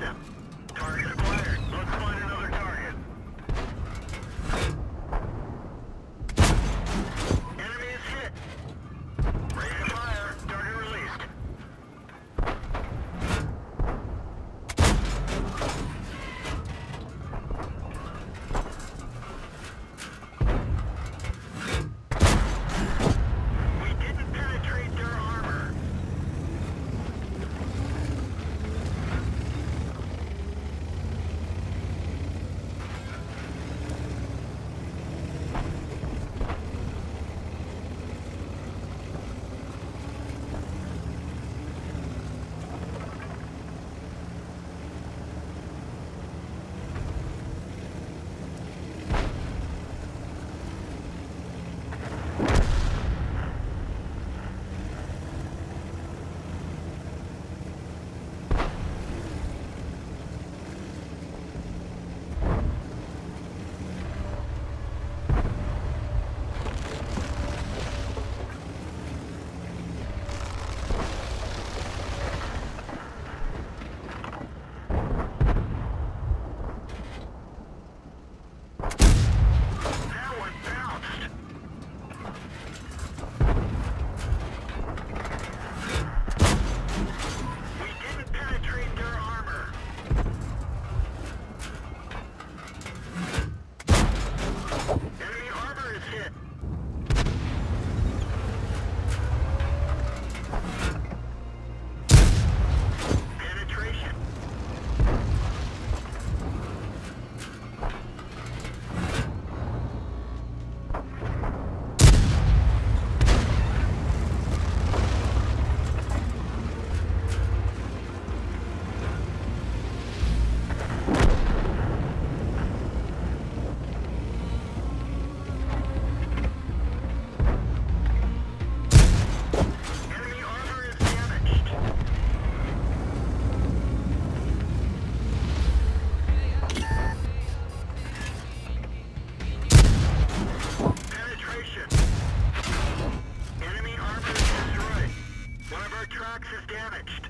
them. of our is damaged.